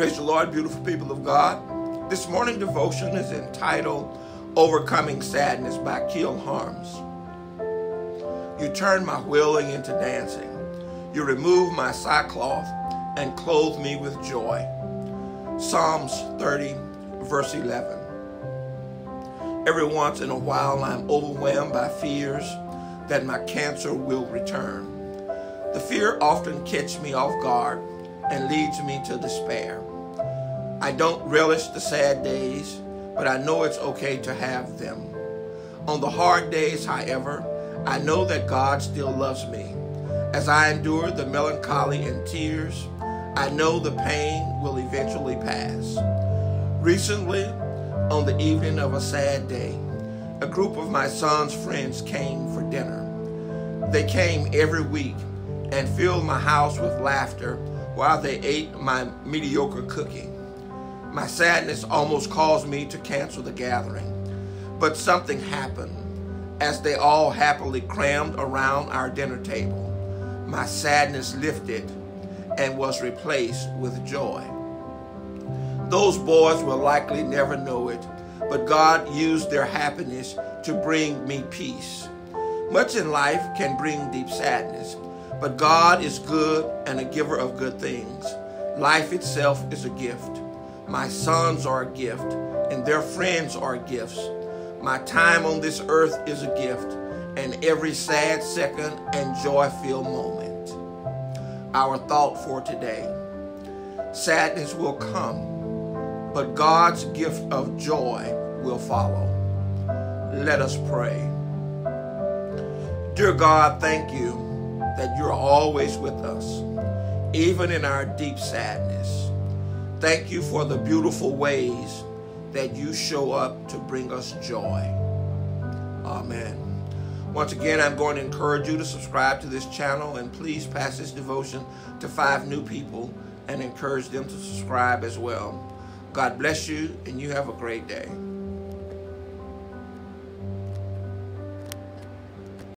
Praise the Lord, beautiful people of God. This morning devotion is entitled Overcoming Sadness by Keel Harms. You turn my wailing into dancing. You remove my sackcloth and clothe me with joy. Psalms 30, verse 11. Every once in a while, I'm overwhelmed by fears that my cancer will return. The fear often catches me off guard and leads me to despair. I don't relish the sad days, but I know it's okay to have them. On the hard days, however, I know that God still loves me. As I endure the melancholy and tears, I know the pain will eventually pass. Recently, on the evening of a sad day, a group of my son's friends came for dinner. They came every week and filled my house with laughter while they ate my mediocre cooking. My sadness almost caused me to cancel the gathering. But something happened as they all happily crammed around our dinner table. My sadness lifted and was replaced with joy. Those boys will likely never know it, but God used their happiness to bring me peace. Much in life can bring deep sadness, but God is good and a giver of good things. Life itself is a gift. My sons are a gift, and their friends are gifts. My time on this earth is a gift, and every sad second and joy filled moment. Our thought for today sadness will come, but God's gift of joy will follow. Let us pray. Dear God, thank you that you're always with us, even in our deep sadness. Thank you for the beautiful ways that you show up to bring us joy. Amen. Once again, I'm going to encourage you to subscribe to this channel and please pass this devotion to five new people and encourage them to subscribe as well. God bless you and you have a great day.